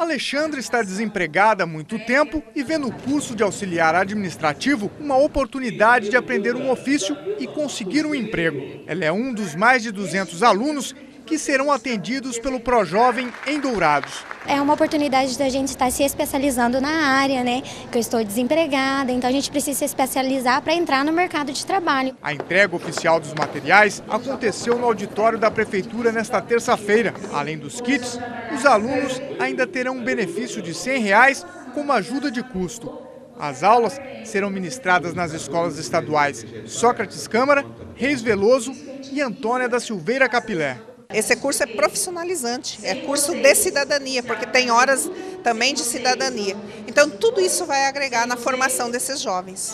Alexandra está desempregada há muito tempo e vê no curso de auxiliar administrativo uma oportunidade de aprender um ofício e conseguir um emprego. Ela é um dos mais de 200 alunos que serão atendidos pelo Projovem em Dourados. É uma oportunidade da gente estar se especializando na área, né? Que eu estou desempregada, então a gente precisa se especializar para entrar no mercado de trabalho. A entrega oficial dos materiais aconteceu no auditório da Prefeitura nesta terça-feira. Além dos kits, os alunos ainda terão um benefício de 100 reais como ajuda de custo. As aulas serão ministradas nas escolas estaduais Sócrates Câmara, Reis Veloso e Antônia da Silveira Capilé. Esse curso é profissionalizante, é curso de cidadania, porque tem horas também de cidadania. Então, tudo isso vai agregar na formação desses jovens.